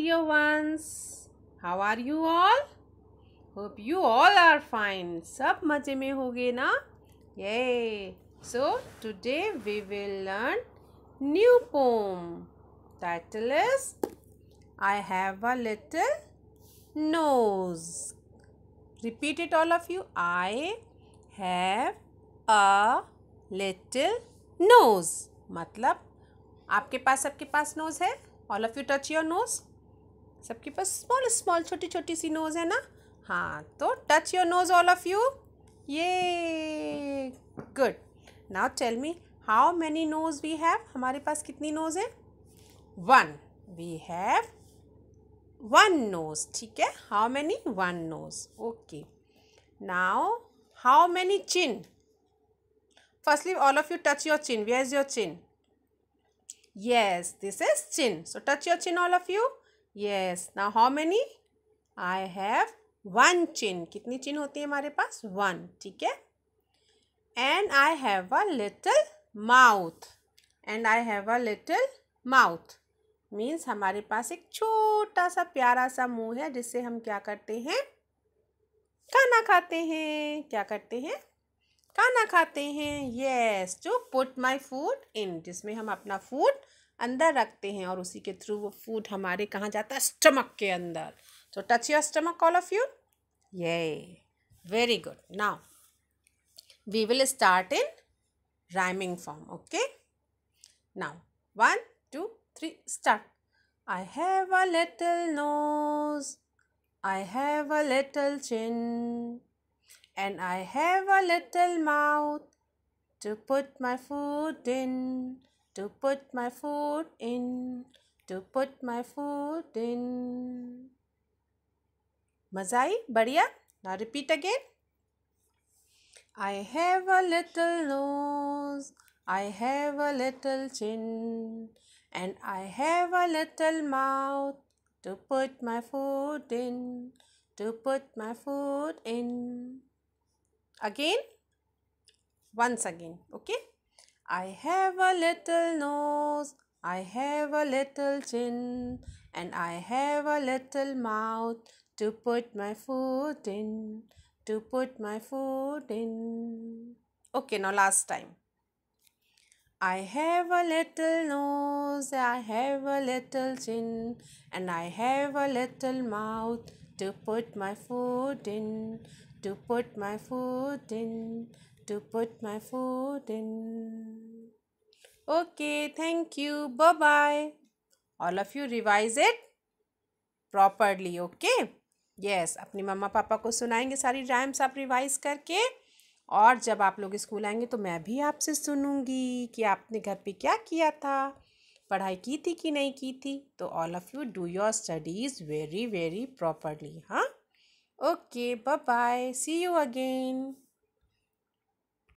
dear ones. How are you all? Hope you all are fine. सब मज़े में होगे ना Yay! So today we will learn new poem. Title is I have a little nose. Repeat it all of you. I have a little nose. मतलब आपके पास सबके पास नोज़ है all of you touch your nose सबके पास small small छोटी छोटी सी नोज़ है ना? हाँ तो touch your nose all of you ये good now tell me how many nose we have हमारे पास कितनी नोज़ है? One we have one nose ठीक है? How many one nose okay now how many chin firstly all of you touch your chin where is your chin yes this is chin. So touch your chin all of you. Yes. Now, how many? I have one chin कितनी chin होती है हमारे पास? One ठीक है? And I have a little mouth and I have a little mouth means हमारे पास एक छोटा सा प्यारा सा मुँह है, जिससे हम क्या करते हैं? खाना खाते हैं। क्या करते हैं? खाना खाते हैं। Yes to put my food in जिसमें हम अपना फ़ूड अंदर रखते हैं और उसी के थ्रू वो फ़ूड हमारे कहाँ जाता है? स्टमक के अंदर। तो touch your stomach all of you ये very good now we will start in rhyming form okay now one two three start I have a little nose I have a little chin and I have a little mouth to put my food in, to put my food in, to put my food in. मजा आई बढ़िया now repeat again I have a little nose I have a little chin and I have a little mouth to put my food in to put my food in again once again okay I have a little nose i have a little chin and i have a little mouth to put my foot in to put my foot in. Okay now last time. I have a little nose, I have a little chin, and I have a little mouth to put my foot in to put my foot in, to put my foot in. Okay, thank you. Bye bye. All of you revise it properly, okay? Yes, अपनी मम्मा पापा को सुनाएँगे सारी rhymes आप revise करके और जब आप लोग स्कूल आएँगे तो मैं भी आपसे सुनूँगी कि आपने घर पे क्या किया था पढ़ाई की थी कि नहीं की थी तो all of you do your studies very very properly हाँ okay bye bye see you again.